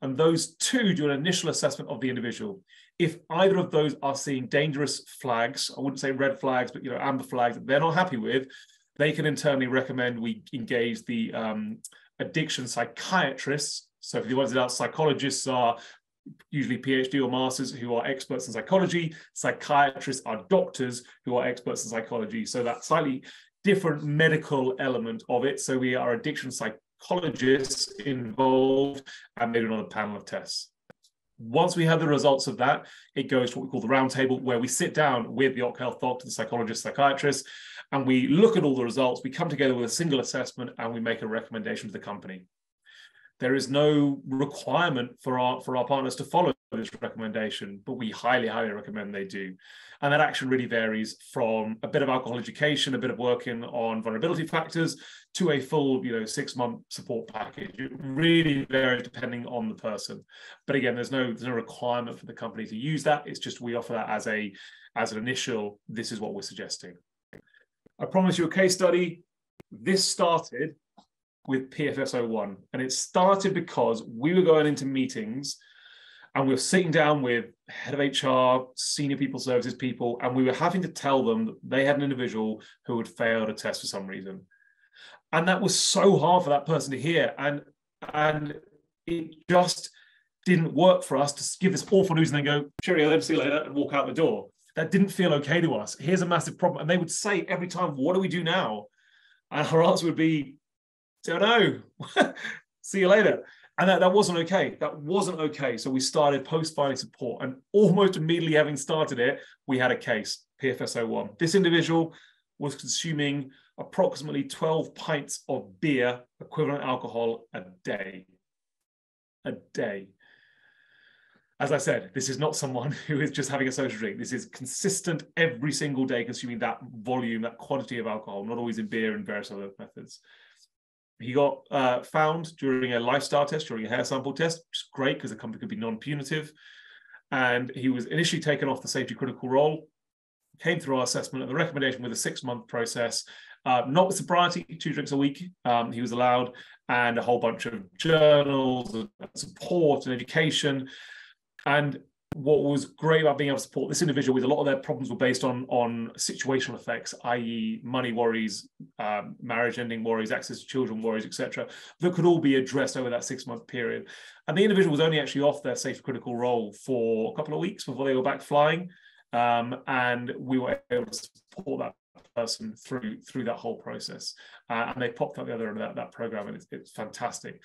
[SPEAKER 2] And those two do an initial assessment of the individual. If either of those are seeing dangerous flags, I wouldn't say red flags, but you know, amber flags that they're not happy with, they can internally recommend we engage the um, addiction psychiatrists. So for the ones that are psychologists are usually PhD or masters who are experts in psychology. Psychiatrists are doctors who are experts in psychology. So that slightly different medical element of it. So we are addiction psychologists involved and they another panel of tests. Once we have the results of that, it goes to what we call the roundtable, where we sit down with the Oc Health doctor, the psychologist, psychiatrist, and we look at all the results. We come together with a single assessment and we make a recommendation to the company there is no requirement for our for our partners to follow this recommendation, but we highly, highly recommend they do. And that action really varies from a bit of alcohol education, a bit of working on vulnerability factors, to a full, you know, six month support package. It really varies depending on the person. But again, there's no there's no requirement for the company to use that. It's just we offer that as a as an initial. This is what we're suggesting. I promise you a case study. This started with PFS01. And it started because we were going into meetings and we were sitting down with head of HR, senior people services people, and we were having to tell them that they had an individual who had failed a test for some reason. And that was so hard for that person to hear. And and it just didn't work for us to give this awful news and then go, cheerio, then see you later, and walk out the door. That didn't feel okay to us. Here's a massive problem. And they would say every time, what do we do now? And our answer would be, don't know. See you later. And that, that wasn't okay. That wasn't okay. So we started post-finding support. And almost immediately having started it, we had a case, PFS01. This individual was consuming approximately 12 pints of beer, equivalent alcohol, a day. A day. As I said, this is not someone who is just having a social drink. This is consistent every single day consuming that volume, that quantity of alcohol, not always in beer and various other methods. He got uh, found during a lifestyle test, during a hair sample test, which is great because the company could be non-punitive. And he was initially taken off the safety critical role, came through our assessment and the recommendation with a six-month process, uh, not with sobriety, two drinks a week. Um, he was allowed, and a whole bunch of journals, and support, and education. And what was great about being able to support this individual with a lot of their problems were based on on situational effects, i.e., money worries, um, marriage ending worries, access to children worries, etc., that could all be addressed over that six month period. And the individual was only actually off their safe critical role for a couple of weeks before they were back flying, um, and we were able to support that person through through that whole process. Uh, and they popped up the other end of that, that program, and it's, it's fantastic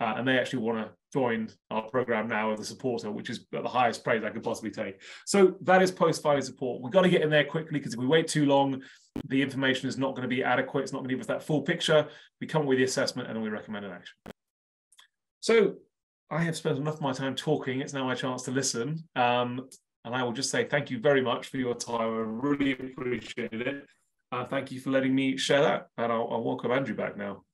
[SPEAKER 2] uh, and they actually want to join our program now as a supporter, which is the highest praise I could possibly take. So that is post-finding support. We've got to get in there quickly because if we wait too long, the information is not going to be adequate. It's not going to give us that full picture. We come with the assessment and then we recommend an action. So I have spent enough of my time talking. It's now my chance to listen. Um, and I will just say thank you very much for your time. I really appreciated it. Uh, thank you for letting me share that. And I'll, I'll welcome Andrew back now.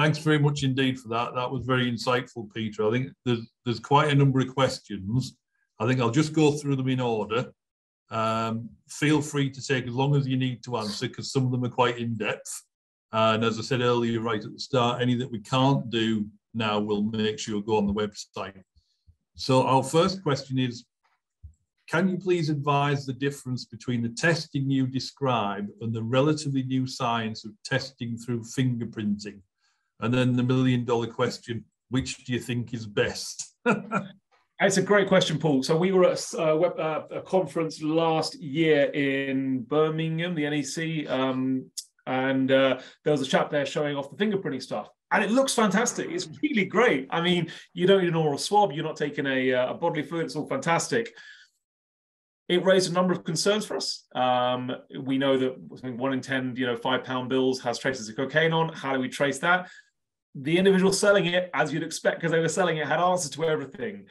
[SPEAKER 1] Thanks very much indeed for that. That was very insightful, Peter. I think there's, there's quite a number of questions. I think I'll just go through them in order. Um, feel free to take as long as you need to answer because some of them are quite in depth. And as I said earlier, right at the start, any that we can't do now, we'll make sure go on the website. So our first question is, can you please advise the difference between the testing you describe and the relatively new science of testing through fingerprinting? And then the million dollar question, which do you think is best?
[SPEAKER 2] It's a great question, Paul. So we were at a, web, uh, a conference last year in Birmingham, the NEC, um, and uh, there was a chap there showing off the fingerprinting stuff, and it looks fantastic. It's really great. I mean, you don't need an oral swab, you're not taking a, uh, a bodily fluid. It's all fantastic. It raised a number of concerns for us. Um, we know that one in ten, you know, five pound bills has traces of cocaine on. How do we trace that? The individual selling it, as you'd expect, because they were selling it, had answers to everything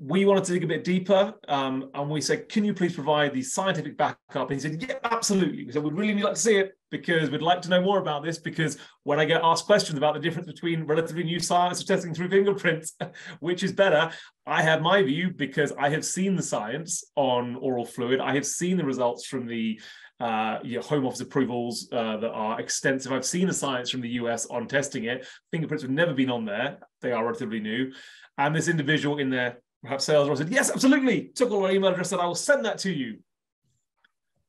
[SPEAKER 2] we wanted to dig a bit deeper um, and we said, can you please provide the scientific backup? And he said, yeah, absolutely. We said, we'd really like to see it because we'd like to know more about this because when I get asked questions about the difference between relatively new science of testing through fingerprints, which is better, I have my view because I have seen the science on oral fluid. I have seen the results from the uh, your home office approvals uh, that are extensive. I've seen the science from the US on testing it. Fingerprints have never been on there. They are relatively new. And this individual in their perhaps sales said, yes, absolutely. Took all our email address and I will send that to you.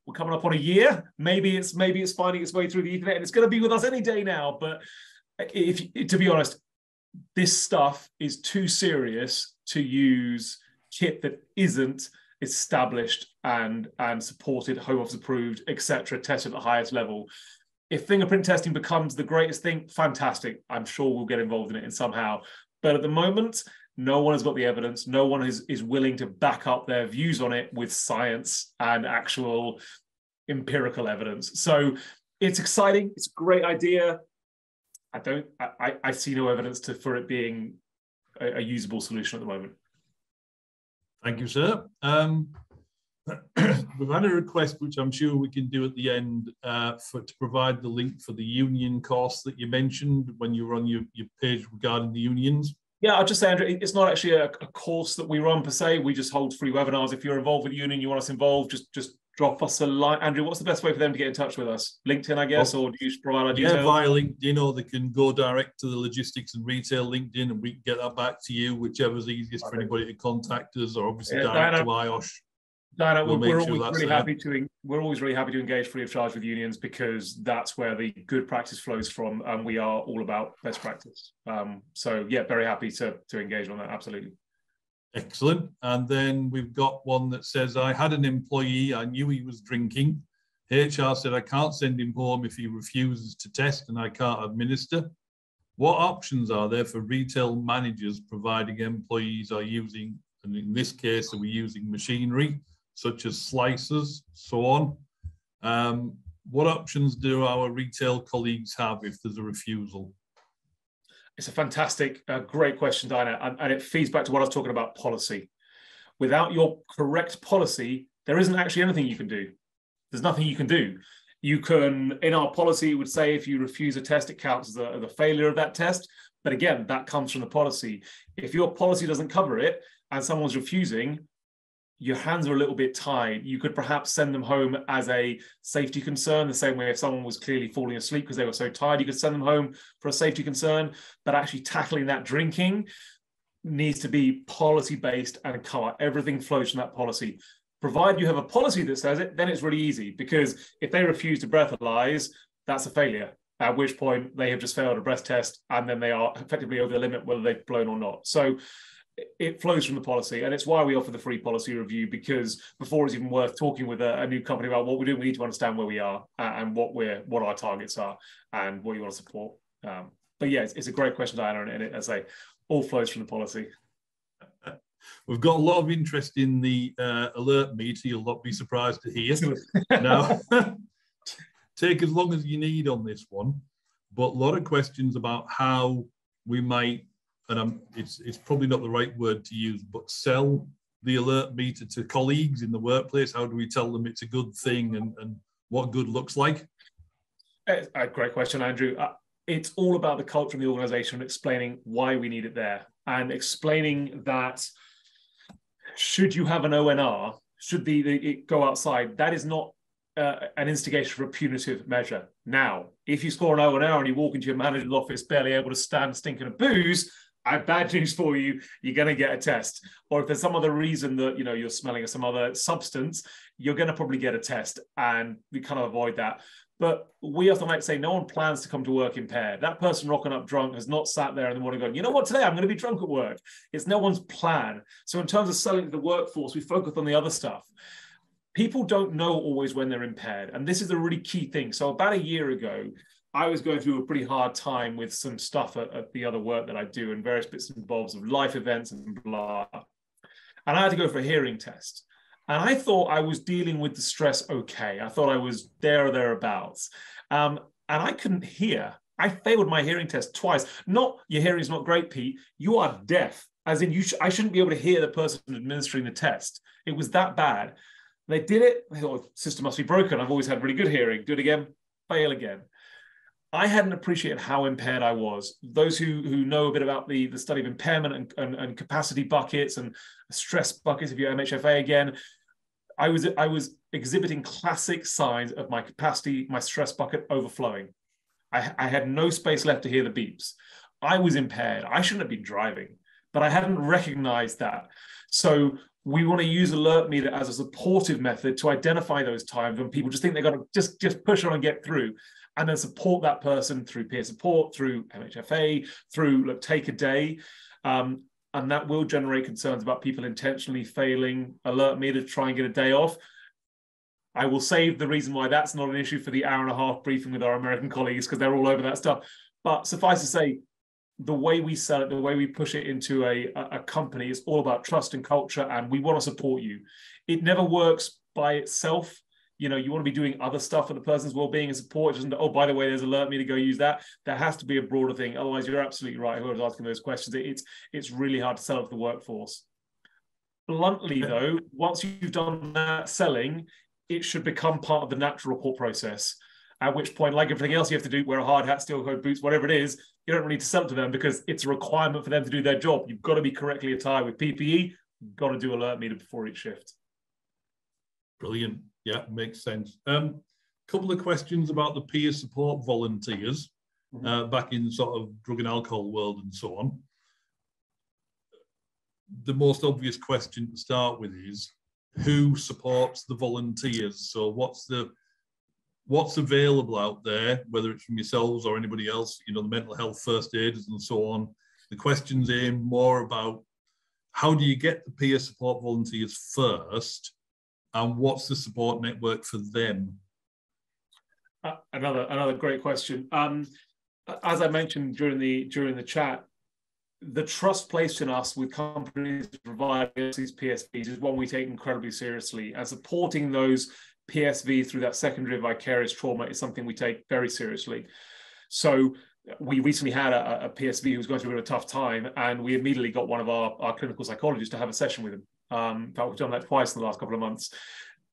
[SPEAKER 2] We're coming up on a year. Maybe it's maybe it's finding its way through the Ethernet and it's going to be with us any day now. But if to be honest, this stuff is too serious to use kit that isn't established and and supported, home office approved, etc., tested at the highest level. If fingerprint testing becomes the greatest thing, fantastic. I'm sure we'll get involved in it in somehow. But at the moment, no one has got the evidence. No one is, is willing to back up their views on it with science and actual empirical evidence. So it's exciting. It's a great idea. I don't. I, I see no evidence to for it being a, a usable solution at the moment.
[SPEAKER 1] Thank you, sir. Um, we've had a request, which I'm sure we can do at the end, uh, for to provide the link for the union course that you mentioned when you were on your, your page regarding the unions.
[SPEAKER 2] Yeah, I'll just say, Andrew, it's not actually a, a, course that we run per se. We just hold free webinars. If you're involved with union, you want us involved, just just drop us a line. Andrew, what's the best way for them to get in touch with us? LinkedIn, I guess, or do you provide our details?
[SPEAKER 1] Yeah, via LinkedIn, or they can go direct to the logistics and retail LinkedIn, and we can get that back to you, whichever's easiest for anybody to contact us, or obviously yeah, direct to IOSH.
[SPEAKER 2] No, we'll we're, sure always really there. happy to we're always really happy to engage free of charge with unions because that's where the good practice flows from, and we are all about best practice. Um, so yeah, very happy to to engage on that. Absolutely.
[SPEAKER 1] Excellent. And then we've got one that says, I had an employee, I knew he was drinking. HR said, I can't send him home if he refuses to test and I can't administer. What options are there for retail managers providing employees are using, and in this case, are we using machinery such as slicers, so on. Um, what options do our retail colleagues have if there's a refusal?
[SPEAKER 2] It's a fantastic, uh, great question, Diana, and, and it feeds back to what I was talking about policy. Without your correct policy, there isn't actually anything you can do. There's nothing you can do. You can, in our policy, would say if you refuse a test, it counts as a, the failure of that test. But again, that comes from the policy. If your policy doesn't cover it and someone's refusing, your hands are a little bit tied. You could perhaps send them home as a safety concern, the same way if someone was clearly falling asleep because they were so tired, you could send them home for a safety concern. But actually tackling that drinking needs to be policy based and cover everything flows from that policy. Provided you have a policy that says it, then it's really easy because if they refuse to breathalyze, that's a failure. At which point they have just failed a breath test and then they are effectively over the limit whether they've blown or not. So it flows from the policy and it's why we offer the free policy review because before it's even worth talking with a, a, new company about what we're doing we need to understand where we are and what we're what our targets are and what you want to support. Um, but yeah it's, it's, a great question diana and it as i say all flows from the policy.
[SPEAKER 1] We've got a lot of interest in the uh, alert meter. You'll not be surprised to hear. Now take as long as you need on this one but a lot of questions about how we might and I'm, it's, it's probably not the right word to use, but sell the alert meter to colleagues in the workplace? How do we tell them it's a good thing and, and what good looks like?
[SPEAKER 2] A great question, Andrew. Uh, it's all about the culture of the organization, explaining why we need it there, and explaining that should you have an ONR, should the, the it go outside, that is not uh, an instigation for a punitive measure. Now, if you score an ONR and you walk into your manager's office barely able to stand stinking of booze, I have bad news for you. You're going to get a test. Or if there's some other reason that you know you're smelling some other substance, you're going to probably get a test, and we kind of avoid that. But we often like to say no one plans to come to work impaired. That person rocking up drunk has not sat there in the morning going, you know what, today I'm going to be drunk at work. It's no one's plan. So in terms of selling to the workforce, we focus on the other stuff. People don't know always when they're impaired. And this is a really key thing. So about a year ago, I was going through a pretty hard time with some stuff at, at the other work that I do and various bits and bobs of life events and blah. And I had to go for a hearing test. And I thought I was dealing with the stress okay. I thought I was there or thereabouts. Um, and I couldn't hear. I failed my hearing test twice. Not your hearing's not great, Pete. You are deaf, as in you. Sh- I shouldn't be able to hear the person administering the test. It was that bad. They did it. They thought, system must be broken. I've always had really good hearing. Do it again. Fail again. I hadn't appreciated how impaired I was. Those who who know a bit about the, the study of impairment and, and, and capacity buckets and stress buckets, if you're MHFA again, I was I was exhibiting classic signs of my capacity, my stress bucket overflowing. I, I had no space left to hear the beeps. I was impaired. I shouldn't have been driving, but I hadn't recognized that. So we want to use alert meter as a supportive method to identify those times when people just think they've got to just just push on and get through and then support that person through peer support through mhfa through look take a day um, and that will generate concerns about people intentionally failing alert me to try and get a day off. I will save the reason why that's not an issue for the hour and a half briefing with our American colleagues because they're all over that stuff. But suffice to say, the way we sell it, the way we push it into a, a company is all about trust and culture, and we want to support you. It never works by itself you know you want to be doing other stuff for the person's well-being and support. Just oh by the way there's alert meter go use that. There has to be a broader thing. Otherwise you're absolutely right whoever's asking those questions. It's it's really hard to sell to the workforce. Bluntly though once you've done that selling it should become part of the natural report process. At which point like everything else you have to do wear a hard hat steel coat boots whatever it is you don't really need to sell it to them because it's a requirement for them to do their job. You've got to be correctly attired with ppe you've got to do alert meter before each shift.
[SPEAKER 1] Brilliant yeah, makes sense. A um, couple of questions about the peer support volunteers mm-hmm. uh, back in sort of drug and alcohol world and so on. The most obvious question to start with is who supports the volunteers? So what's the what's available out there, whether it's from yourselves or anybody else, you know, the mental health first aiders and so on. The questions aim more about how do you get the peer support volunteers first and what's the support network for them?
[SPEAKER 2] Uh, another another great question. Um, as I mentioned during the during the chat, the trust placed in us with companies providing these PSVs is one we take incredibly seriously, and supporting those PSVs through that secondary vicarious trauma is something we take very seriously. So we recently had a, a PSV who was going through a tough time, and we immediately got one of our, our clinical psychologists to have a session with him. Um, we've done that twice in the last couple of months,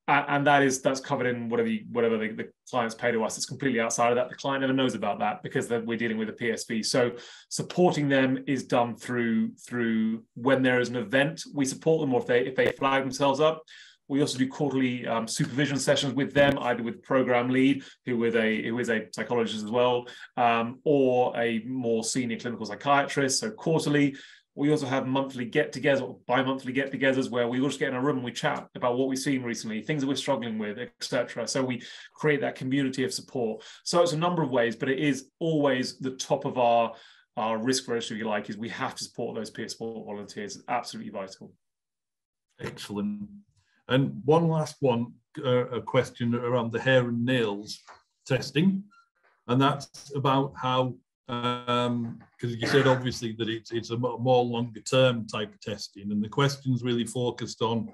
[SPEAKER 2] and that is that's covered in whatever you, whatever the, the, clients pay to us. It's completely outside of that. The client never knows about that because we're dealing with a PSV. So supporting them is done through through when there is an event, we support them, or if they if they flag themselves up. We also do quarterly um, supervision sessions with them, either with program lead, who with a who is a psychologist as well, um, or a more senior clinical psychiatrist. So quarterly, we also have monthly get-togethers or bi-monthly get-togethers where we all just get in a room and we chat about what we've seen recently, things that we're struggling with, etc. So we create that community of support. So it's a number of ways, but it is always the top of our our risk register, if you like, is we have to support those peer support volunteers. It's absolutely vital.
[SPEAKER 1] Excellent. And one last one, uh, a question around the hair and nails testing, and that's about how because um, you said obviously that it's it's a more longer term type of testing, and the questions really focused on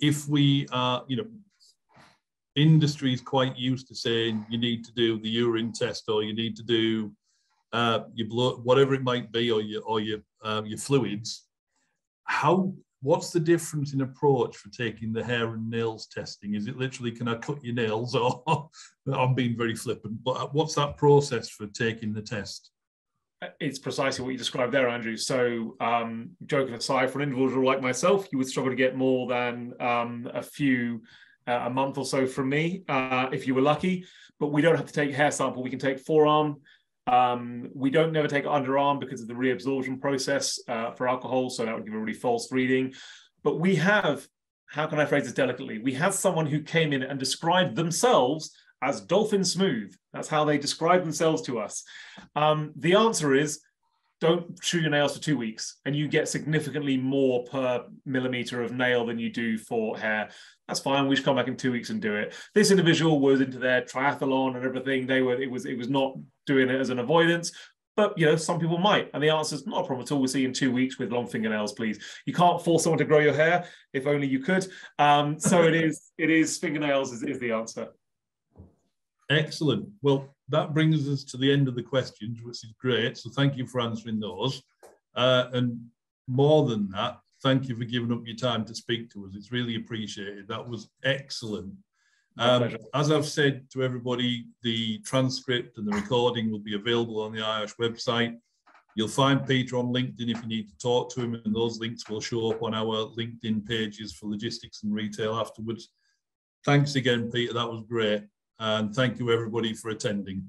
[SPEAKER 1] if we are, you know, industry is quite used to saying you need to do the urine test or you need to do uh, your blood, whatever it might be, or your or your uh, your fluids. How what's the difference in approach for taking the hair and nails testing? Is it literally, can I cut your nails? Or I'm being very flippant, but what's that process for taking the test?
[SPEAKER 2] It's precisely what you described there, Andrew. So, um, joking aside, for an individual like myself, you would struggle to get more than um, a few, uh, a month or so from me, uh, if you were lucky. But we don't have to take hair sample. We can take forearm, um, we don't never take underarm because of the reabsorption process uh, for alcohol, so that would give a really false reading. But we have, how can I phrase this delicately? We have someone who came in and described themselves as dolphin smooth. That's how they describe themselves to us. Um, the answer is don't chew your nails for two weeks and you get significantly more per millimeter of nail than you do for hair that's fine we should come back in two weeks and do it this individual was into their triathlon and everything they were it was it was not doing it as an avoidance but you know some people might and the answer is not a problem at all we'll see you in two weeks with long fingernails please you can't force someone to grow your hair if only you could um, so it is it is fingernails is, is the answer
[SPEAKER 1] excellent well that brings us to the end of the questions, which is great. So thank you for answering those. Uh, and more than that, thank you for giving up your time to speak to us. It's really appreciated. That was excellent. Um, as I've said to everybody, the transcript and the recording will be available on the IOSH website. You'll find Peter on LinkedIn if you need to talk to him, and those links will show up on our LinkedIn pages for logistics and retail afterwards. Thanks again, Peter. That was great and thank you everybody for attending.